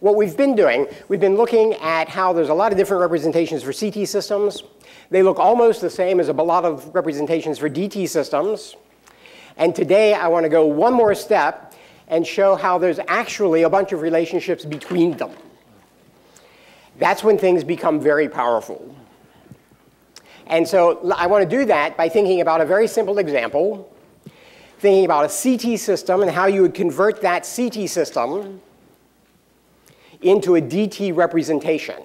what we've been doing, we've been looking at how there's a lot of different representations for CT systems. They look almost the same as a lot of representations for DT systems. And today I want to go one more step and show how there's actually a bunch of relationships between them. That's when things become very powerful. And so I want to do that by thinking about a very simple example, thinking about a CT system and how you would convert that CT system into a DT representation.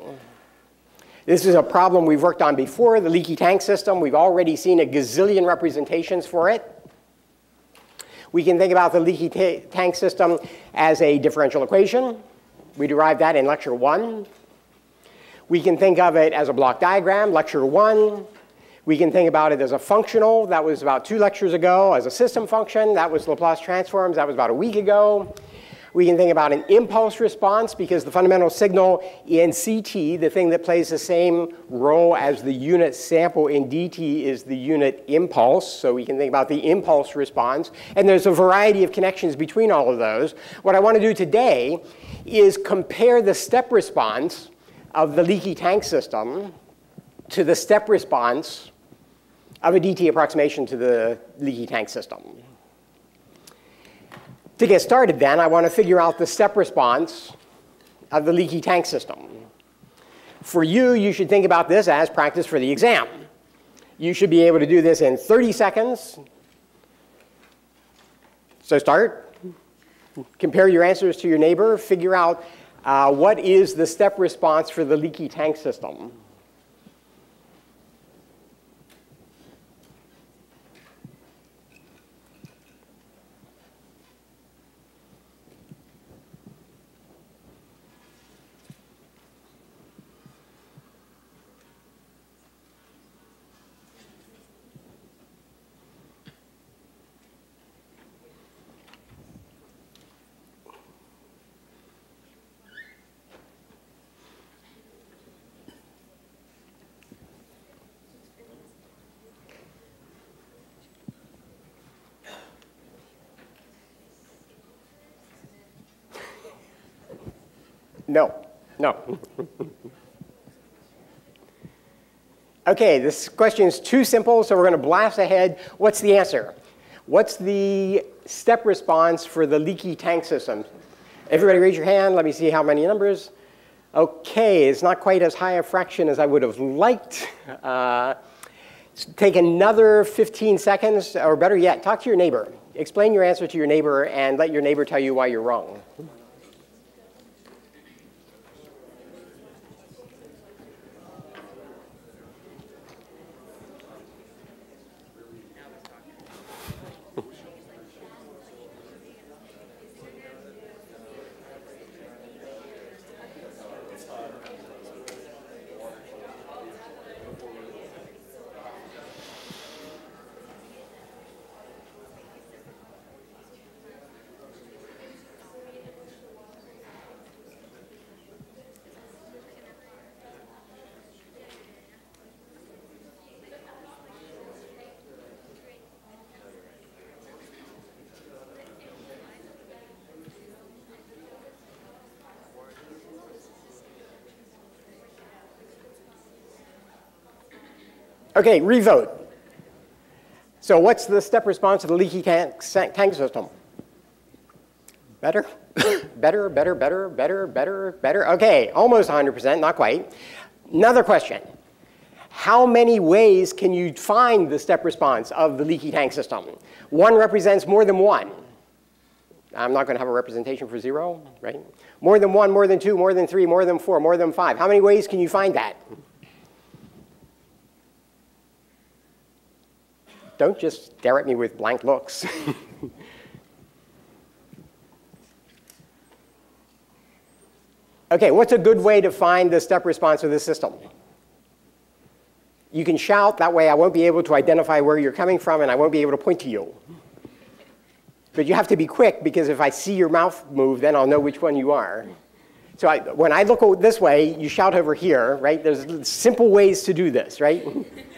This is a problem we've worked on before, the leaky tank system. We've already seen a gazillion representations for it. We can think about the leaky ta tank system as a differential equation. We derived that in lecture one. We can think of it as a block diagram, lecture one. We can think about it as a functional. That was about two lectures ago. As a system function, that was Laplace transforms. That was about a week ago. We can think about an impulse response because the fundamental signal in CT, the thing that plays the same role as the unit sample in DT is the unit impulse. So we can think about the impulse response. And there's a variety of connections between all of those. What I want to do today is compare the step response of the leaky tank system to the step response of a DT approximation to the leaky tank system. To get started then, I want to figure out the step response of the leaky tank system. For you, you should think about this as practice for the exam. You should be able to do this in 30 seconds. So start. Compare your answers to your neighbor. Figure out uh, what is the step response for the leaky tank system. No, no. okay, this question is too simple, so we're going to blast ahead. What's the answer? What's the step response for the leaky tank system? Everybody raise your hand. Let me see how many numbers. Okay, it's not quite as high a fraction as I would have liked. Uh, take another 15 seconds, or better yet, talk to your neighbor. Explain your answer to your neighbor and let your neighbor tell you why you're wrong. Okay, revote. So what's the step response of the leaky tank, tank system? Better? better, better, better, better, better, better. Okay, almost 100%, not quite. Another question. How many ways can you find the step response of the leaky tank system? One represents more than one. I'm not going to have a representation for zero, right? More than one, more than two, more than three, more than four, more than five. How many ways can you find that? Don't just stare at me with blank looks. okay, what's a good way to find the step response of this system? You can shout, that way I won't be able to identify where you're coming from and I won't be able to point to you. But you have to be quick because if I see your mouth move, then I'll know which one you are. So I, when I look this way, you shout over here, right? There's simple ways to do this, right?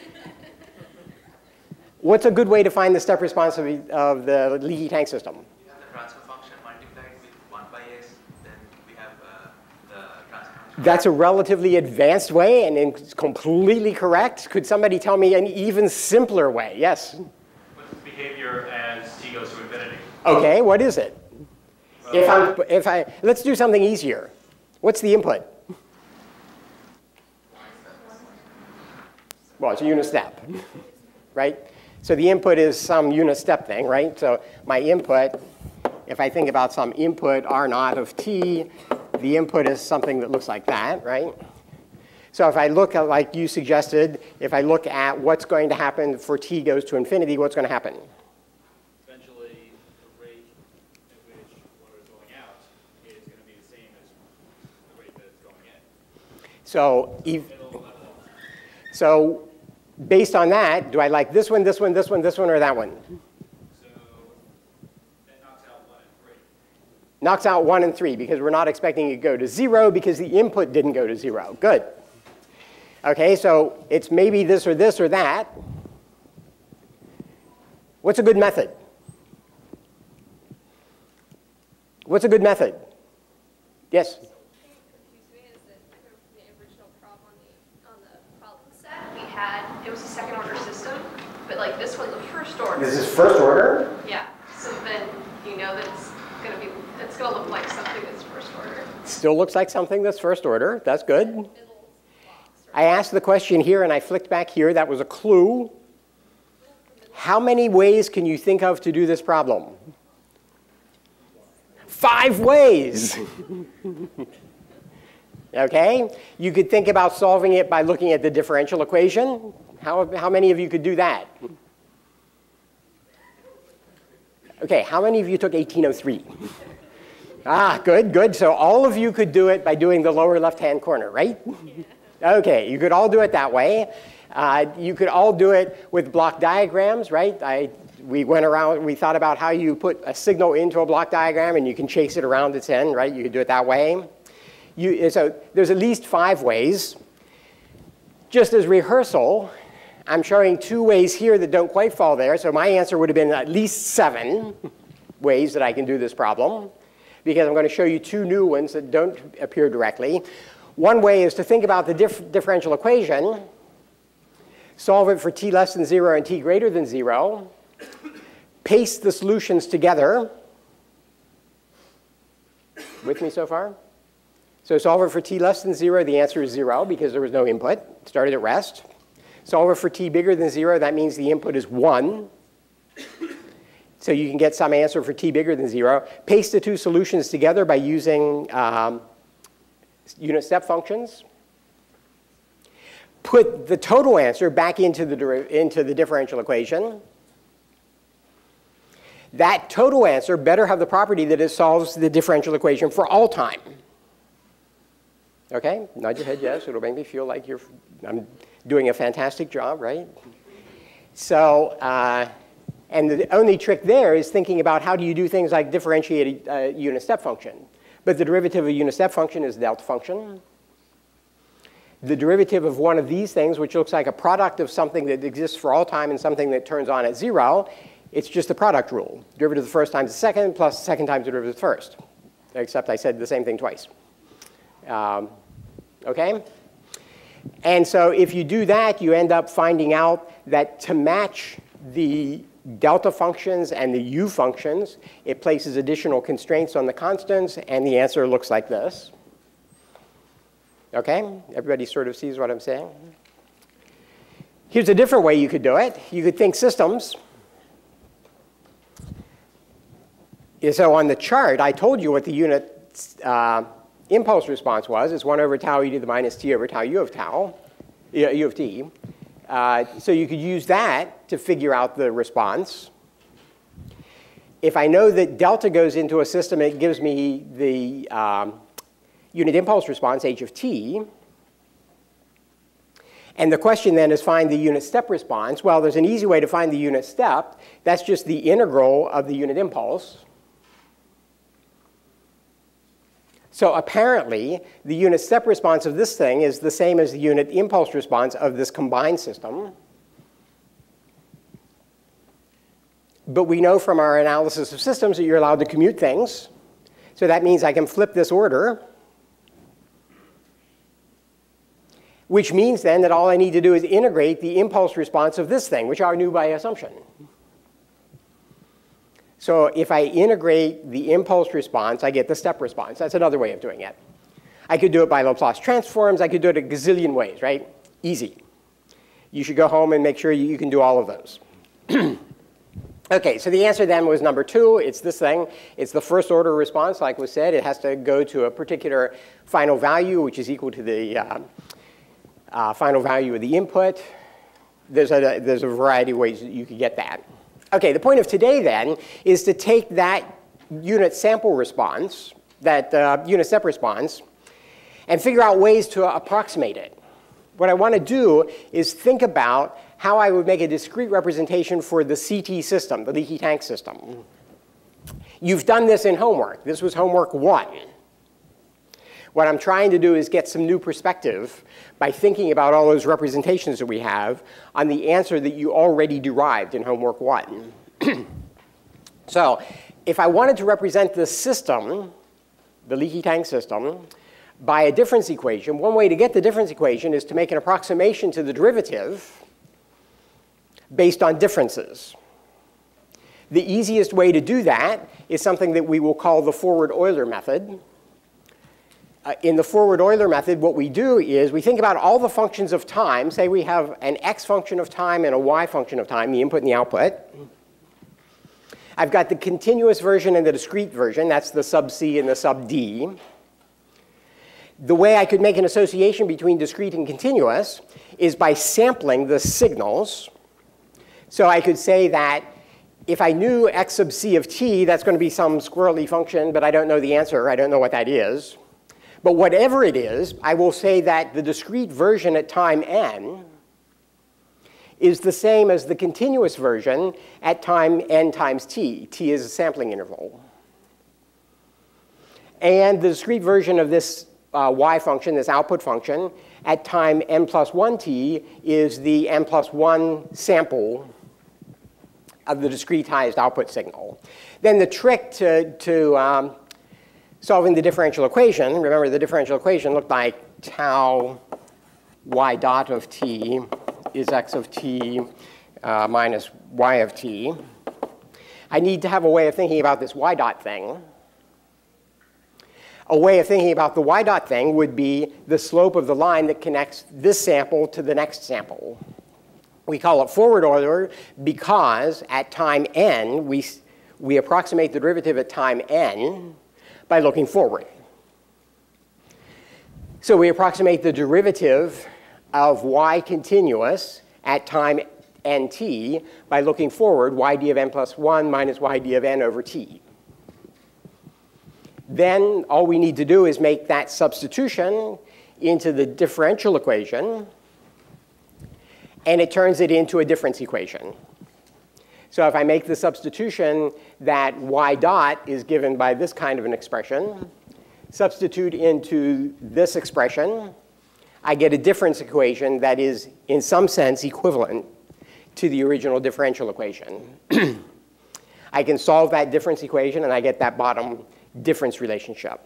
What's a good way to find the step response of, of the leaky tank system? We have the transfer function multiplied with 1 by s, then we have uh, the transfer function. That's a relatively advanced way and it's completely correct. Could somebody tell me an even simpler way? Yes. What's the behavior as t goes to infinity? Okay, what is it? If, I'm, if I, let's do something easier. What's the input? Well, it's a unit step, right? So the input is some unit step thing, right? So my input, if I think about some input R naught of t, the input is something that looks like that, right? So if I look at, like you suggested, if I look at what's going to happen for t goes to infinity, what's going to happen? Eventually, the rate at which water is going out is going to be the same as the rate that it's going in. So, ev- It'll level off. so based on that, do I like this one, this one, this one, this one, or that one? So that knocks out 1 and 3. Knocks out one and three because we're not expecting it to go to zero because the input didn't go to zero. Good. Okay, so it's maybe this or this or that. What's a good method? What's a good method? Yes? thing that confused me is that for the original problem on the, on the problem set, we had, it was a second order system, but like this one's a first order. This is first order. Yeah, so then you know that it's gonna be, it's gonna look like something that's first order. Still looks like something that's first order. That's good. I asked the question here and I flicked back here. That was a clue. How many ways can you think of to do this problem? Five ways. okay? You could think about solving it by looking at the differential equation. How, how many of you could do that? Okay, how many of you took 1803? ah, good, good. So all of you could do it by doing the lower left-hand corner, right? Okay, you could all do it that way. Uh, you could all do it with block diagrams, right? I, we went around, we thought about how you put a signal into a block diagram and you can chase it around its end, right? You could do it that way. You, so there's at least five ways. Just as rehearsal, I'm showing two ways here that don't quite fall there, so my answer would have been at least seven ways that I can do this problem, because I'm going to show you two new ones that don't appear directly. One way is to think about the dif differential equation, solve it for t less than 0 and t greater than 0, paste the solutions together. With me so far? So solve it for t less than 0, the answer is 0 because there was no input. Started at rest. Solve it for t bigger than 0, that means the input is 1. So you can get some answer for t bigger than 0. Paste the two solutions together by using um, unit step functions. Put the total answer back into the, into the differential equation. That total answer better have the property that it solves the differential equation for all time. Okay, nod your head yes, it'll make me feel like you're, I'm doing a fantastic job, right? So, uh, and the only trick there is thinking about how do you do things like differentiate a uh, unit step function. But the derivative of a unit step function is delta function. The derivative of one of these things, which looks like a product of something that exists for all time and something that turns on at zero, it's just the product rule. Derivative of the first times the second plus second times the derivative of the first. Except I said the same thing twice. Um, okay? And so if you do that, you end up finding out that to match the delta functions and the u functions, it places additional constraints on the constants, and the answer looks like this. Okay? Everybody sort of sees what I'm saying? Here's a different way you could do it. You could think systems. So on the chart, I told you what the unit uh, impulse response was. is 1 over tau e to the minus t over tau u of tau, u of t. Uh, so you could use that to figure out the response. If I know that delta goes into a system, it gives me the um, unit impulse response, h of t. And the question then is find the unit step response. Well, there's an easy way to find the unit step. That's just the integral of the unit impulse. So apparently, the unit step response of this thing is the same as the unit impulse response of this combined system. But we know from our analysis of systems that you're allowed to commute things. So that means I can flip this order. Which means then that all I need to do is integrate the impulse response of this thing, which I knew by assumption. So if I integrate the impulse response, I get the step response. That's another way of doing it. I could do it by Laplace transforms. I could do it a gazillion ways, right? Easy. You should go home and make sure you can do all of those. okay, so the answer then was number two. It's this thing. It's the first order response, like was said. It has to go to a particular final value, which is equal to the uh, uh, final value of the input. There's a, there's a variety of ways that you could get that. Okay, the point of today then is to take that unit sample response, that uh, unit step response, and figure out ways to approximate it. What I want to do is think about how I would make a discrete representation for the CT system, the leaky tank system. You've done this in homework. This was homework one. What I'm trying to do is get some new perspective by thinking about all those representations that we have on the answer that you already derived in homework one. so if I wanted to represent the system, the leaky tank system, by a difference equation, one way to get the difference equation is to make an approximation to the derivative based on differences. The easiest way to do that is something that we will call the forward Euler method. Uh, in the forward Euler method, what we do is we think about all the functions of time. Say we have an x function of time and a y function of time, the input and the output. I've got the continuous version and the discrete version. That's the sub c and the sub d. The way I could make an association between discrete and continuous is by sampling the signals. So I could say that if I knew x sub c of t, that's going to be some squirrely function, but I don't know the answer. I don't know what that is. But whatever it is, I will say that the discrete version at time n is the same as the continuous version at time n times t. t is a sampling interval. And the discrete version of this uh, y function, this output function, at time n plus 1t is the n plus 1 sample of the discretized output signal. Then the trick to, to um, solving the differential equation, remember the differential equation looked like tau y dot of t is x of t uh, minus y of t. I need to have a way of thinking about this y dot thing. A way of thinking about the y dot thing would be the slope of the line that connects this sample to the next sample. We call it forward Euler because at time n, we, we approximate the derivative at time n by looking forward. So we approximate the derivative of y continuous at time nt by looking forward, yd of n plus 1 minus yd of n over t. Then all we need to do is make that substitution into the differential equation, and it turns it into a difference equation. So if I make the substitution that y dot is given by this kind of an expression, substitute into this expression, I get a difference equation that is, in some sense, equivalent to the original differential equation. I can solve that difference equation, and I get that bottom difference relationship.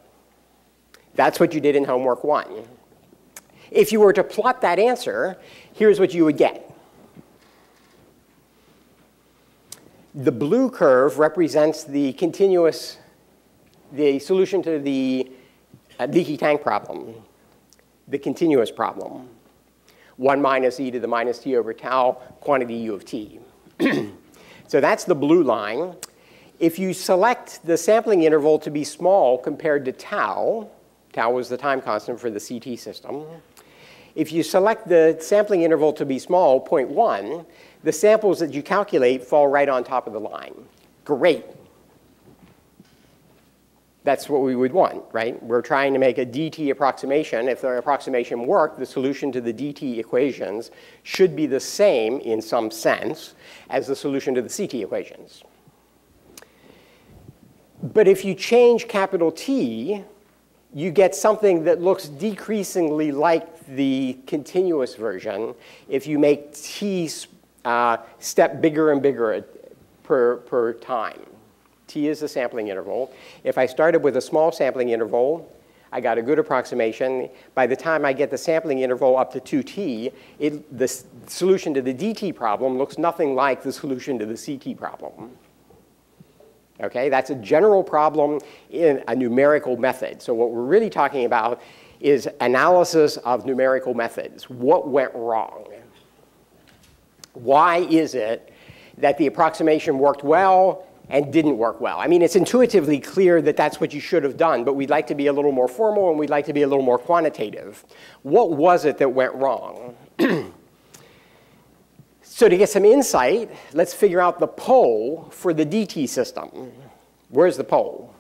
That's what you did in homework one. If you were to plot that answer, here's what you would get. The blue curve represents the continuous, the solution to the uh, leaky tank problem, the continuous problem. 1 minus e to the minus t over tau quantity u of t. so that's the blue line. If you select the sampling interval to be small compared to tau, tau was the time constant for the CT system. If you select the sampling interval to be small, 0.1, the samples that you calculate fall right on top of the line. Great. That's what we would want, right? We're trying to make a dt approximation. If the approximation worked, the solution to the dt equations should be the same in some sense as the solution to the ct equations. But if you change capital T, you get something that looks decreasingly like the continuous version if you make t uh, step bigger and bigger per, per time. t is the sampling interval. If I started with a small sampling interval, I got a good approximation. By the time I get the sampling interval up to 2t, it, the solution to the dt problem looks nothing like the solution to the ct problem. Okay, that's a general problem in a numerical method. So what we're really talking about is analysis of numerical methods. What went wrong? Why is it that the approximation worked well and didn't work well? I mean, it's intuitively clear that that's what you should have done, but we'd like to be a little more formal and we'd like to be a little more quantitative. What was it that went wrong? So to get some insight, let's figure out the pole for the DT system. Where's the pole?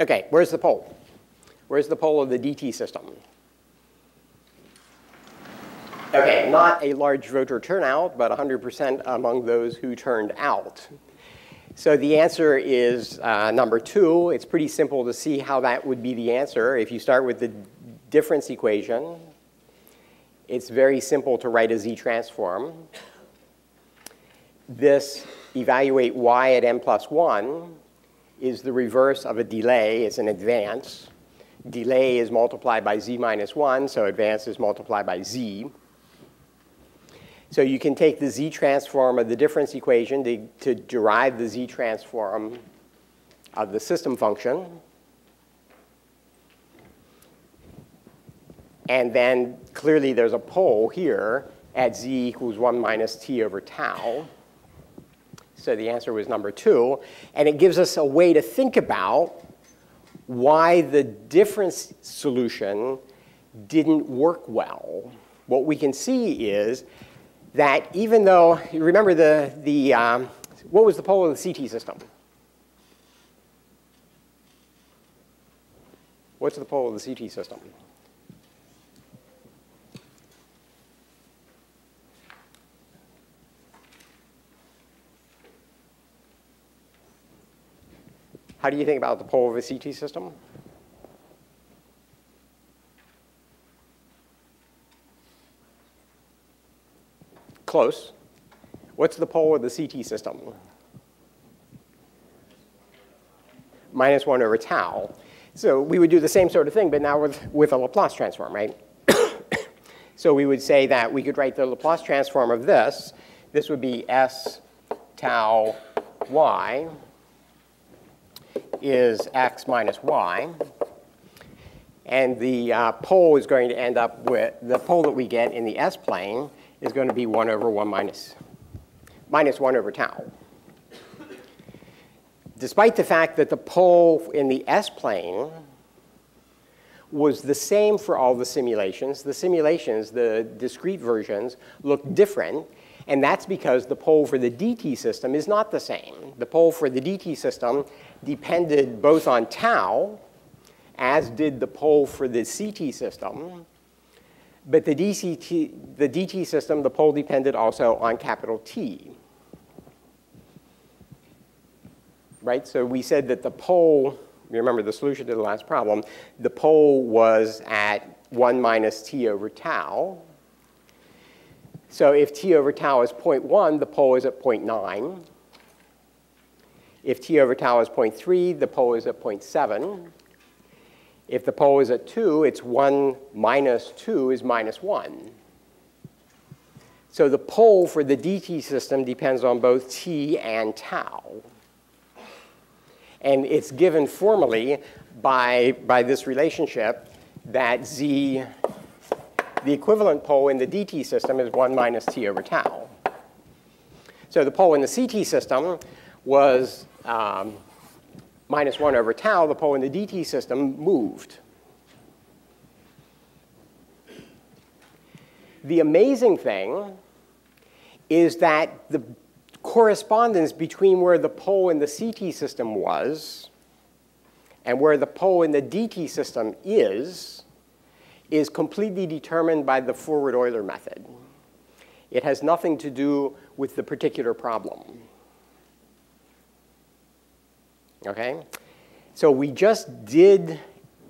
Okay, where's the pole? Where's the pole of the DT system? Okay, not a large voter turnout, but 100% among those who turned out. So the answer is uh, number two. It's pretty simple to see how that would be the answer. If you start with the difference equation, it's very simple to write a z-transform. This evaluate y at n plus 1 is the reverse of a delay, it's an advance. Delay is multiplied by z minus 1, so advance is multiplied by z. So you can take the z transform of the difference equation to, to derive the z transform of the system function. And then clearly there's a pole here at z equals 1 minus t over tau. So the answer was number two. And it gives us a way to think about why the difference solution didn't work well. What we can see is that even though, you remember the, the um, what was the pole of the CT system? What's the pole of the CT system? How do you think about the pole of a CT system? Close. What's the pole of the CT system? Minus 1 over tau. So we would do the same sort of thing, but now with, with a Laplace transform, right? so we would say that we could write the Laplace transform of this. This would be S tau y is x minus y. And the uh, pole is going to end up with, the pole that we get in the S-plane is going to be 1 over 1 minus, minus 1 over tau. Despite the fact that the pole in the S-plane was the same for all the simulations, the simulations, the discrete versions, look different and that's because the pole for the DT system is not the same. The pole for the DT system depended both on tau, as did the pole for the CT system. But the, DCT, the DT system, the pole depended also on capital T. Right? So we said that the pole, remember the solution to the last problem, the pole was at 1 minus t over tau. So if t over tau is 0.1, the pole is at 0.9. If t over tau is 0.3, the pole is at 0.7. If the pole is at 2, it's 1 minus 2 is minus 1. So the pole for the dt system depends on both t and tau. And it's given formally by, by this relationship that z, the equivalent pole in the dt system is 1 minus t over tau. So the pole in the CT system was um, minus 1 over tau. The pole in the dt system moved. The amazing thing is that the correspondence between where the pole in the CT system was and where the pole in the DT system is, is completely determined by the forward Euler method. It has nothing to do with the particular problem. Okay? So we just did,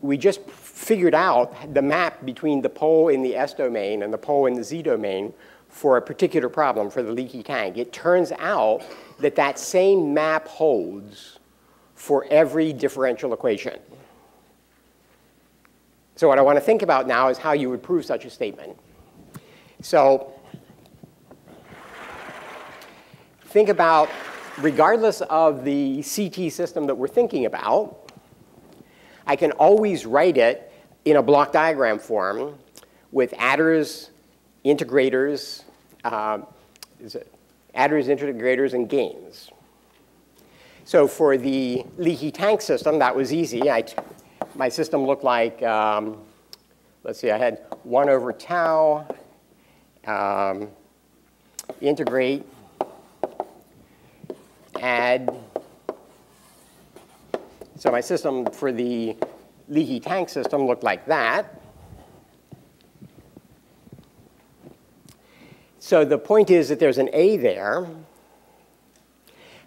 we just figured out the map between the pole in the S domain and the pole in the Z domain for a particular problem for the leaky tank. It turns out that that same map holds for every differential equation. So what I want to think about now is how you would prove such a statement. So think about, regardless of the CT system that we're thinking about, I can always write it in a block diagram form with adders, integrators, uh, adders, integrators, and gains. So for the leaky tank system, that was easy. I, my system looked like, um, let's see, I had 1 over tau, um, integrate, add. So my system for the leaky tank system looked like that. So the point is that there's an A there.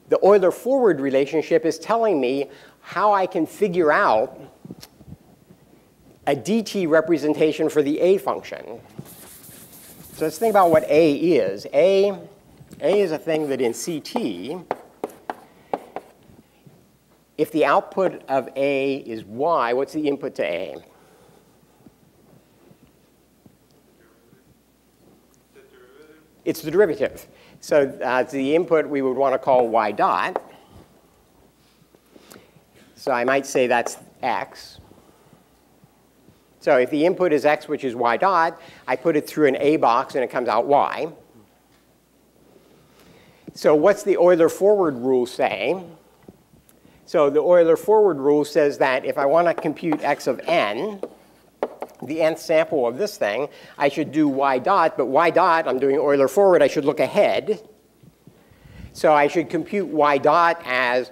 The Euler-forward relationship is telling me how I can figure out a dt representation for the A function. So let's think about what A is. A, A is a thing that in CT, if the output of A is Y, what's the input to A? It's the derivative. So uh, the input we would want to call y dot. So I might say that's x. So if the input is x, which is y dot, I put it through an A box and it comes out y. So what's the Euler forward rule say? So the Euler forward rule says that if I want to compute x of n, the nth sample of this thing, I should do y dot, but y dot, I'm doing Euler forward, I should look ahead. So I should compute y dot as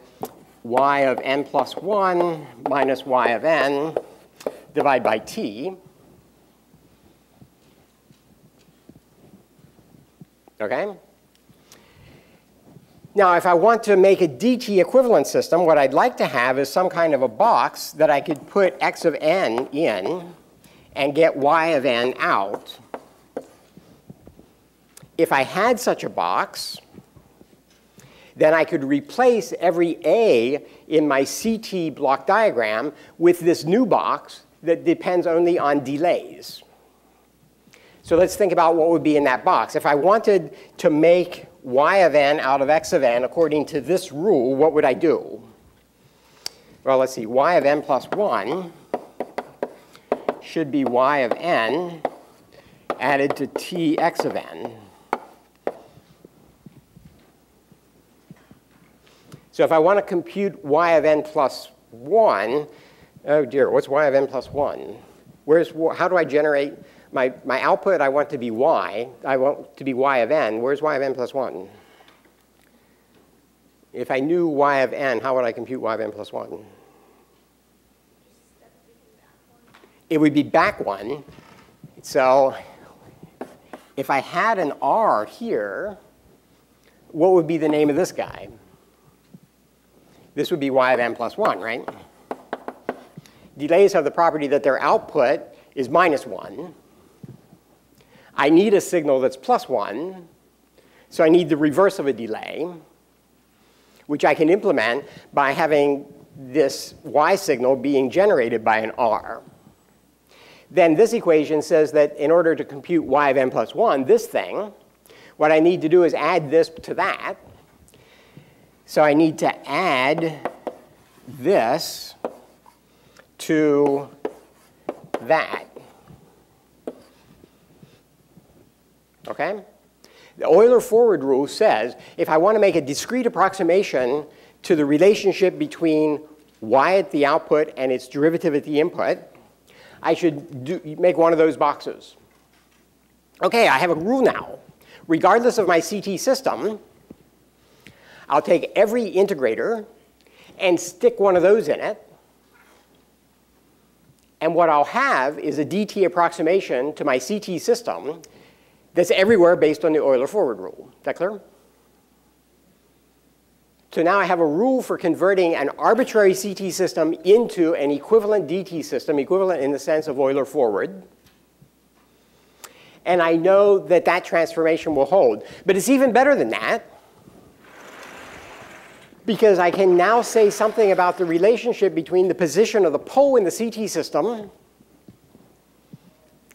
y of n plus 1 minus y of n divided by t. Okay? Now, if I want to make a dt equivalent system, what I'd like to have is some kind of a box that I could put x of n in and get y of n out. If I had such a box, then I could replace every A in my CT block diagram with this new box that depends only on delays. So let's think about what would be in that box. If I wanted to make y of n out of x of n according to this rule, what would I do? Well, let's see, y of n plus 1 should be y of n added to tx of n. So if I want to compute y of n plus 1, oh dear, what's y of n plus 1? Where's, how do I generate my, my output? I want to be y. I want to be y of n. Where's y of n plus 1? If I knew y of n, how would I compute y of n plus 1? it would be back one. So if I had an R here, what would be the name of this guy? This would be y of n plus 1, right? Delays have the property that their output is minus 1. I need a signal that's plus 1, so I need the reverse of a delay, which I can implement by having this y signal being generated by an r. Then this equation says that in order to compute y of n plus 1, this thing, what I need to do is add this to that. So I need to add this to that. Okay? The Euler forward rule says if I want to make a discrete approximation to the relationship between y at the output and its derivative at the input, I should do, make one of those boxes. Okay, I have a rule now. Regardless of my CT system, I'll take every integrator and stick one of those in it. And what I'll have is a DT approximation to my CT system that's everywhere based on the Euler forward rule. Is that clear? So now I have a rule for converting an arbitrary CT system into an equivalent DT system, equivalent in the sense of Euler forward. And I know that that transformation will hold. But it's even better than that because I can now say something about the relationship between the position of the pole in the CT system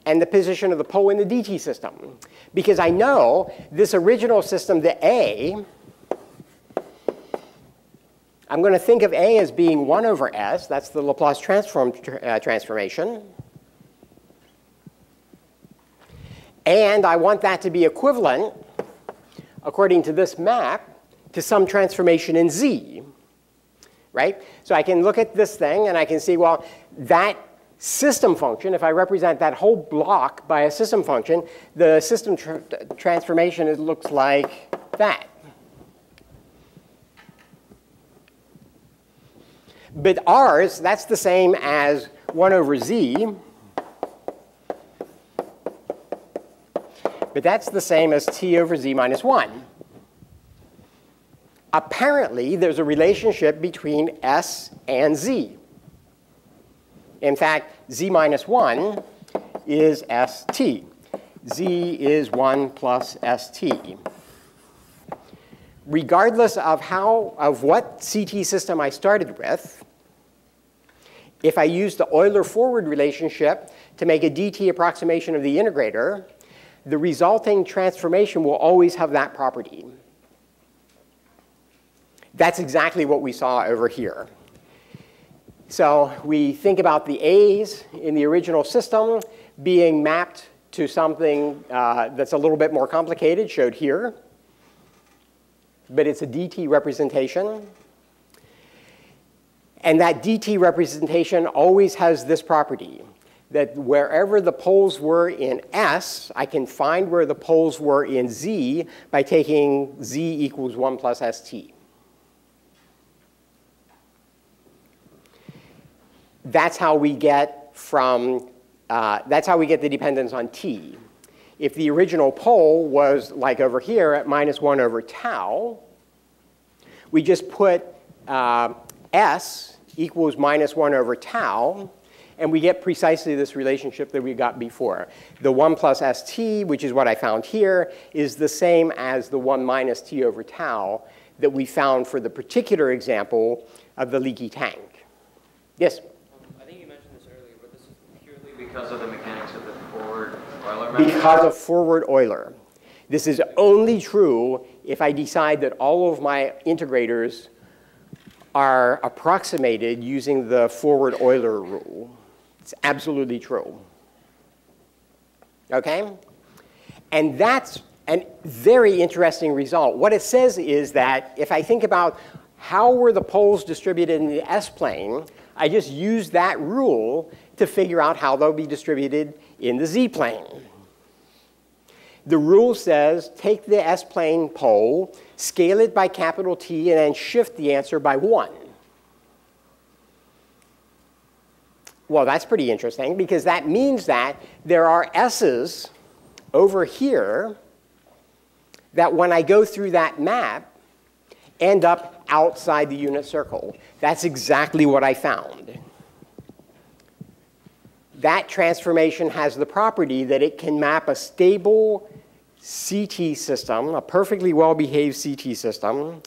and the position of the pole in the DT system. Because I know this original system, the A, I'm going to think of A as being 1 over S. That's the Laplace transform, uh, transformation. And I want that to be equivalent, according to this map, to some transformation in Z. Right? So I can look at this thing and I can see, well, that system function, if I represent that whole block by a system function, the system tra transformation looks like that. But ours, that's the same as 1 over z. But that's the same as t over z minus 1. Apparently, there's a relationship between s and z. In fact, z minus 1 is st. z is 1 plus st regardless of how of what CT system I started with, if I use the Euler forward relationship to make a DT approximation of the integrator, the resulting transformation will always have that property. That's exactly what we saw over here. So we think about the A's in the original system being mapped to something uh, that's a little bit more complicated, showed here but it's a DT representation. And that DT representation always has this property, that wherever the poles were in S, I can find where the poles were in Z by taking Z equals 1 plus ST. That's how we get from, uh, that's how we get the dependence on T if the original pole was like over here at minus 1 over tau, we just put uh, s equals minus 1 over tau, and we get precisely this relationship that we got before. The 1 plus st, which is what I found here, is the same as the 1 minus t over tau that we found for the particular example of the leaky tank. Yes? Um, I think you mentioned this earlier, but this is purely because of the mechanics of the forward Euler, because of forward Euler. This is only true if I decide that all of my integrators are approximated using the forward Euler rule. It's absolutely true. Okay? And that's a very interesting result. What it says is that if I think about how were the poles distributed in the S-plane, I just use that rule to figure out how they'll be distributed in the z-plane. The rule says take the S-plane pole, scale it by capital T, and then shift the answer by 1. Well, that's pretty interesting because that means that there are S's over here that when I go through that map end up outside the unit circle. That's exactly what I found that transformation has the property that it can map a stable CT system, a perfectly well-behaved CT system,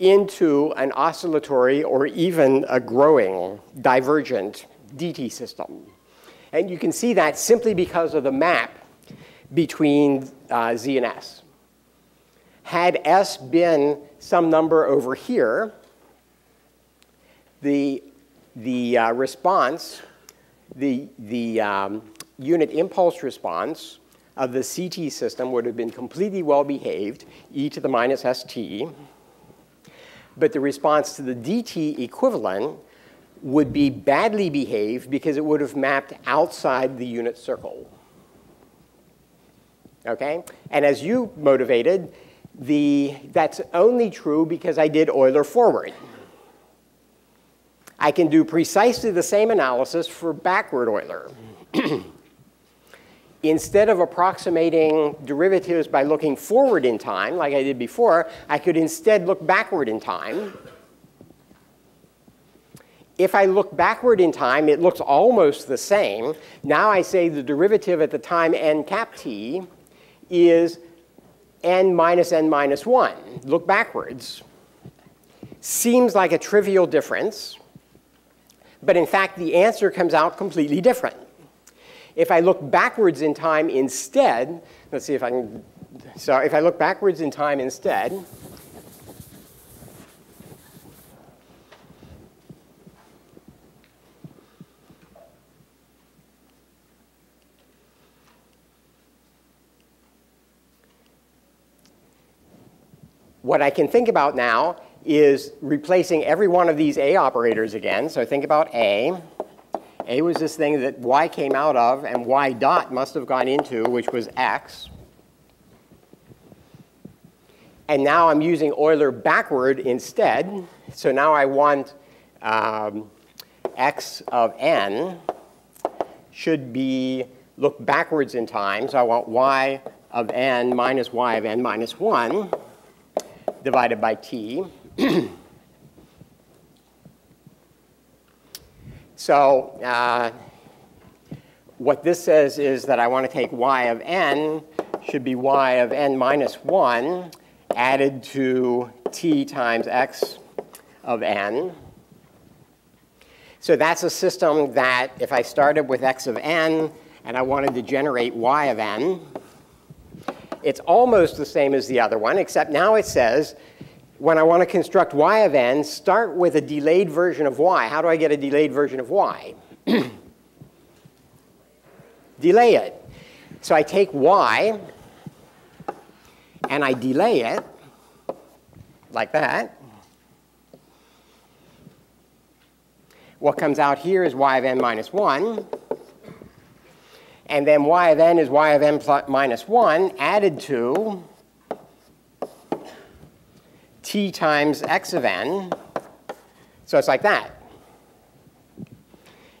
into an oscillatory or even a growing divergent DT system. And you can see that simply because of the map between uh, Z and S. Had S been some number over here, the, the uh, response, the, the um, unit impulse response of the CT system would have been completely well behaved, e to the minus st. But the response to the dt equivalent would be badly behaved because it would have mapped outside the unit circle. Okay? And as you motivated, the, that's only true because I did Euler forward. I can do precisely the same analysis for backward Euler. Instead of approximating derivatives by looking forward in time, like I did before, I could instead look backward in time. If I look backward in time, it looks almost the same. Now I say the derivative at the time n cap t is n minus n minus 1. Look backwards. Seems like a trivial difference. But in fact, the answer comes out completely different. If I look backwards in time instead, let's see if I can, so if I look backwards in time instead, what I can think about now is replacing every one of these A operators again. So think about A. A was this thing that Y came out of and Y dot must have gone into, which was X. And now I'm using Euler backward instead. So now I want um, X of n should be look backwards in time. So I want Y of n minus Y of n minus 1 divided by t. so uh, what this says is that I want to take y of n should be y of n minus 1 added to t times x of n. So that's a system that if I started with x of n and I wanted to generate y of n, it's almost the same as the other one, except now it says when I want to construct y of n, start with a delayed version of y. How do I get a delayed version of y? delay it. So I take y and I delay it like that. What comes out here is y of n minus 1. And then y of n is y of n minus 1 added to t times x of n. So it's like that.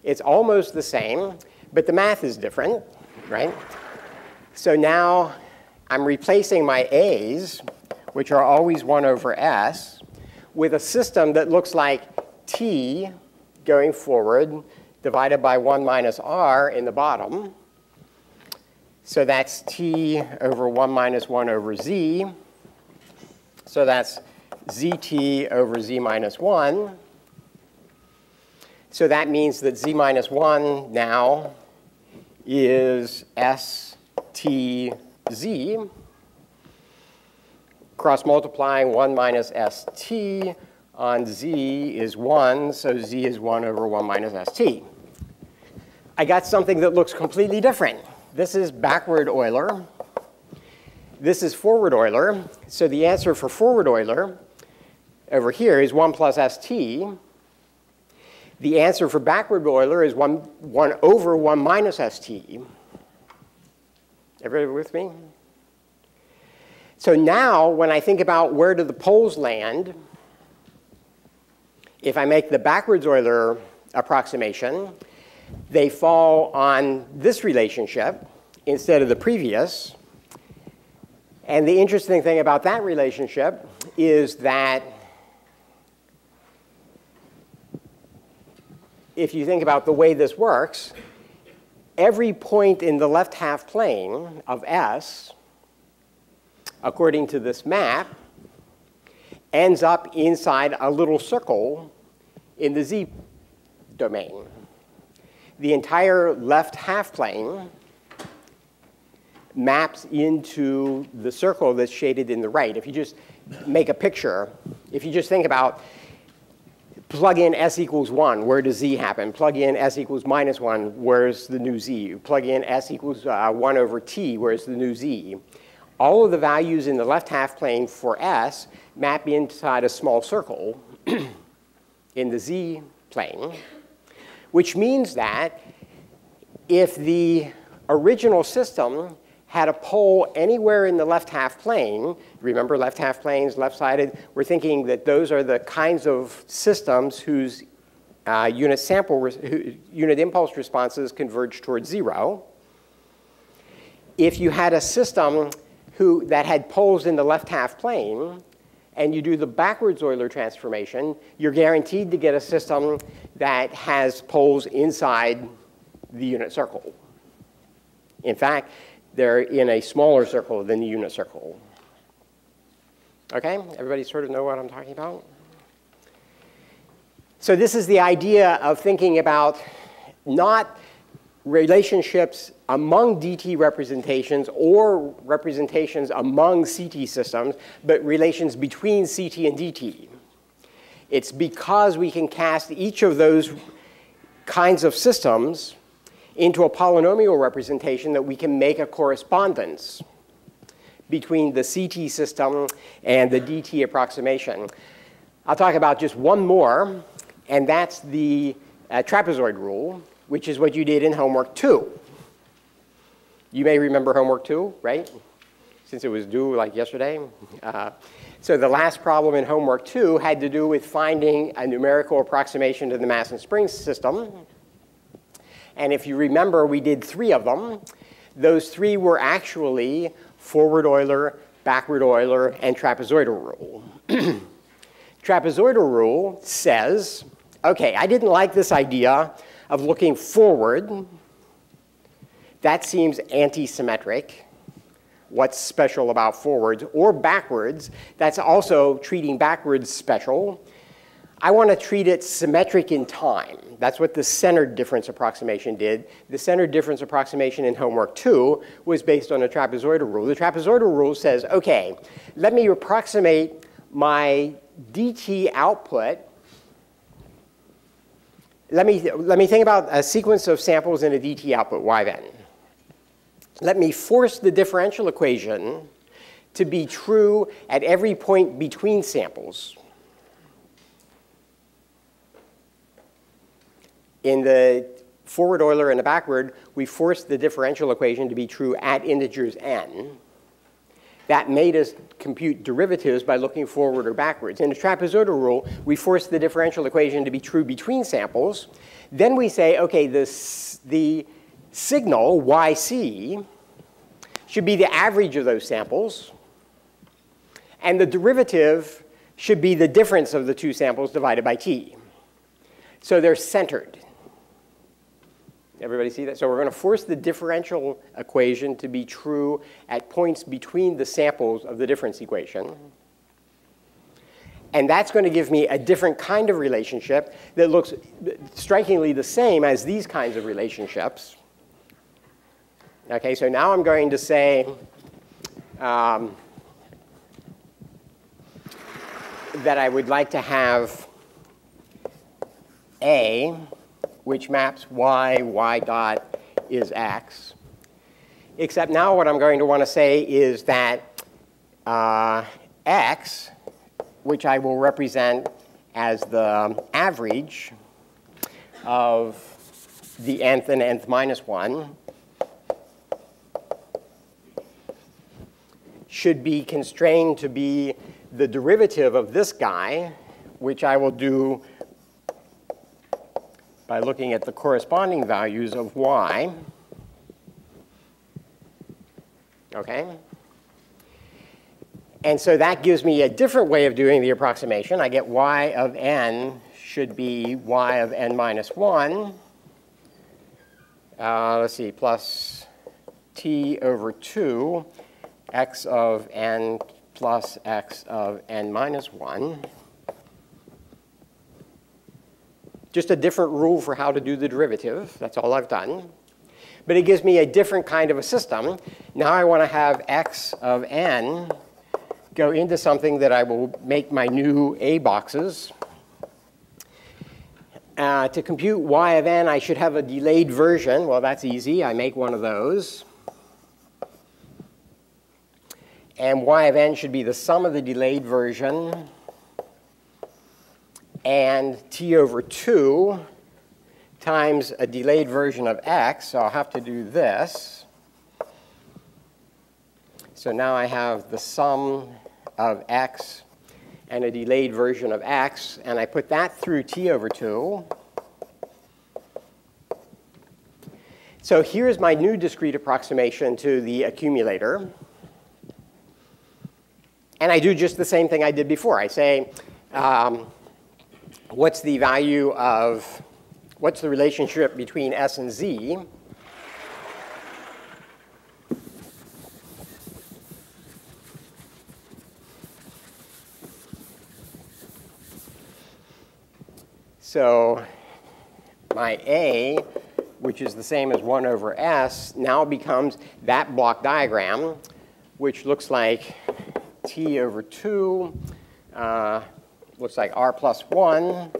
It's almost the same, but the math is different, right? So now I'm replacing my a's, which are always 1 over s, with a system that looks like t going forward divided by 1 minus r in the bottom. So that's t over 1 minus 1 over z. So that's zt over z minus 1. So that means that z minus 1 now is stz. Cross multiplying 1 minus st on z is 1, so z is 1 over 1 minus st. I got something that looks completely different. This is backward Euler. This is forward Euler. So the answer for forward Euler over here is 1 plus st. The answer for backward Euler is 1, 1 over 1 minus st. Everybody with me? So now, when I think about where do the poles land, if I make the backwards Euler approximation, they fall on this relationship instead of the previous. And the interesting thing about that relationship is that if you think about the way this works, every point in the left half plane of S, according to this map, ends up inside a little circle in the Z domain. The entire left half plane maps into the circle that's shaded in the right. If you just make a picture, if you just think about plug in s equals 1, where does z happen? Plug in s equals minus 1, where's the new z? Plug in s equals uh, 1 over t, where's the new z? All of the values in the left half plane for s map inside a small circle in the z plane, which means that if the original system had a pole anywhere in the left half plane, remember left half planes, left-sided, we're thinking that those are the kinds of systems whose uh, unit sample, unit impulse responses converge towards zero. If you had a system who, that had poles in the left half plane, and you do the backwards Euler transformation, you're guaranteed to get a system that has poles inside the unit circle. In fact, they're in a smaller circle than the unit circle. Okay, everybody sort of know what I'm talking about? So this is the idea of thinking about not relationships among DT representations or representations among CT systems, but relations between CT and DT. It's because we can cast each of those kinds of systems into a polynomial representation that we can make a correspondence between the CT system and the DT approximation. I'll talk about just one more, and that's the uh, trapezoid rule, which is what you did in homework two. You may remember homework two, right? Since it was due like yesterday. Uh, so the last problem in homework two had to do with finding a numerical approximation to the mass and spring system. And if you remember, we did three of them. Those three were actually forward Euler, backward Euler, and trapezoidal rule. trapezoidal rule says, okay, I didn't like this idea of looking forward. That seems anti-symmetric. What's special about forwards? Or backwards, that's also treating backwards special. I want to treat it symmetric in time. That's what the centered difference approximation did. The centered difference approximation in homework two was based on a trapezoidal rule. The trapezoidal rule says, okay, let me approximate my dt output. Let me, let me think about a sequence of samples in a dt output, y then. Let me force the differential equation to be true at every point between samples. In the forward Euler and the backward, we forced the differential equation to be true at integers n. That made us compute derivatives by looking forward or backwards. In the trapezoidal rule, we force the differential equation to be true between samples. Then we say, okay, this, the signal, yc, should be the average of those samples. And the derivative should be the difference of the two samples divided by t. So they're centered. Everybody see that? So we're going to force the differential equation to be true at points between the samples of the difference equation. And that's going to give me a different kind of relationship that looks strikingly the same as these kinds of relationships. Okay, so now I'm going to say um, that I would like to have A which maps y, y dot is x. Except now what I'm going to want to say is that uh, x, which I will represent as the average of the nth and nth minus 1, should be constrained to be the derivative of this guy, which I will do by looking at the corresponding values of y. Okay? And so that gives me a different way of doing the approximation. I get y of n should be y of n minus 1 uh, let's see, plus t over 2 x of n plus x of n minus 1. Just a different rule for how to do the derivative. That's all I've done. But it gives me a different kind of a system. Now I want to have x of n go into something that I will make my new A boxes. Uh, to compute y of n, I should have a delayed version. Well, that's easy. I make one of those. And y of n should be the sum of the delayed version and t over 2 times a delayed version of x. So I'll have to do this. So now I have the sum of x and a delayed version of x, and I put that through t over 2. So here's my new discrete approximation to the accumulator. And I do just the same thing I did before. I say, um, what's the value of, what's the relationship between s and z? So my A, which is the same as 1 over S, now becomes that block diagram, which looks like T over 2, uh, looks like R plus 1.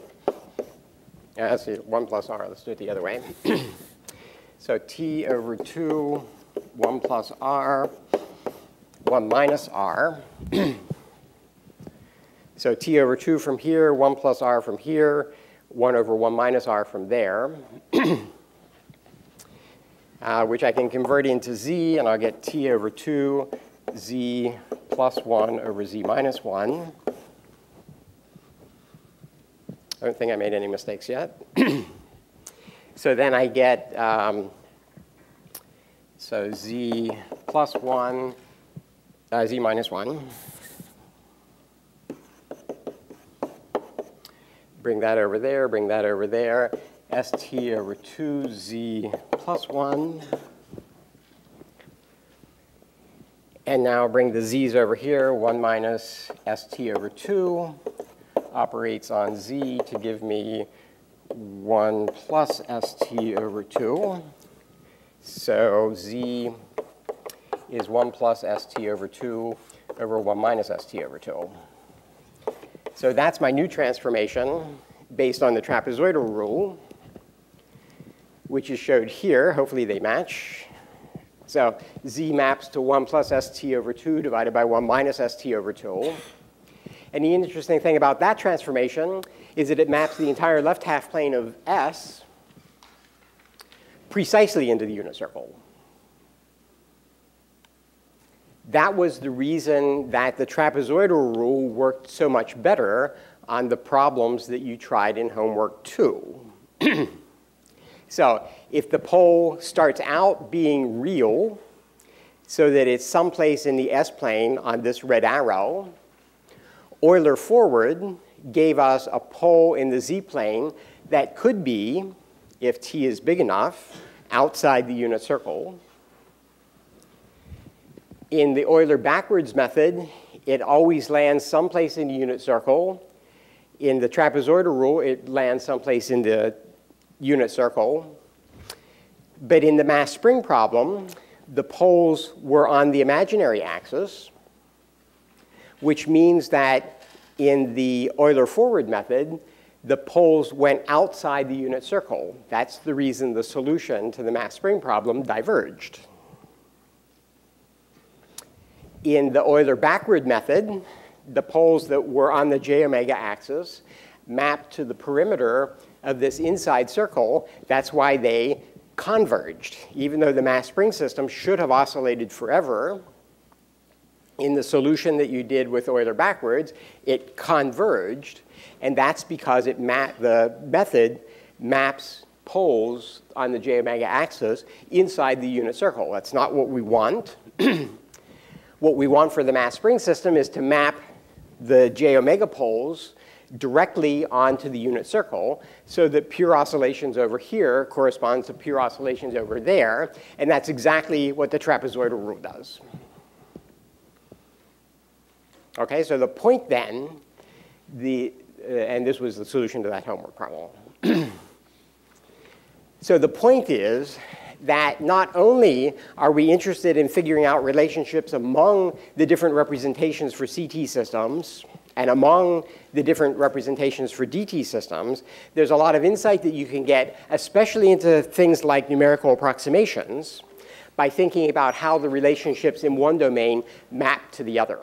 Yeah, see, 1 plus R. Let's do it the other way. so T over 2, 1 plus R, 1 minus R. so T over 2 from here, 1 plus R from here, 1 over 1 minus r from there, uh, which I can convert into z, and I'll get t over 2 z plus 1 over z minus 1. I don't think I made any mistakes yet. so then I get, um, so z plus 1, uh, z minus 1. bring that over there, bring that over there, st over 2z plus 1. And now bring the z's over here, 1 minus st over 2 operates on z to give me 1 plus st over 2. So z is 1 plus st over 2 over 1 minus st over 2. So that's my new transformation based on the trapezoidal rule, which is showed here. Hopefully they match. So z maps to 1 plus st over 2 divided by 1 minus st over 2. And the interesting thing about that transformation is that it maps the entire left half plane of S precisely into the unit circle. that was the reason that the trapezoidal rule worked so much better on the problems that you tried in homework two. so if the pole starts out being real, so that it's someplace in the S-plane on this red arrow, Euler forward gave us a pole in the Z-plane that could be, if t is big enough, outside the unit circle. In the Euler backwards method, it always lands someplace in the unit circle. In the trapezoidal rule, it lands someplace in the unit circle. But in the mass spring problem, the poles were on the imaginary axis, which means that in the Euler forward method, the poles went outside the unit circle. That's the reason the solution to the mass spring problem diverged in the Euler backward method, the poles that were on the j omega axis mapped to the perimeter of this inside circle. That's why they converged. Even though the mass spring system should have oscillated forever, in the solution that you did with Euler backwards, it converged. And that's because it the method maps poles on the j omega axis inside the unit circle. That's not what we want. What we want for the mass spring system is to map the j omega poles directly onto the unit circle so that pure oscillations over here correspond to pure oscillations over there. And that's exactly what the trapezoidal rule does. Okay, so the point then, the, uh, and this was the solution to that homework problem. so the point is that not only are we interested in figuring out relationships among the different representations for CT systems and among the different representations for DT systems, there's a lot of insight that you can get, especially into things like numerical approximations, by thinking about how the relationships in one domain map to the other.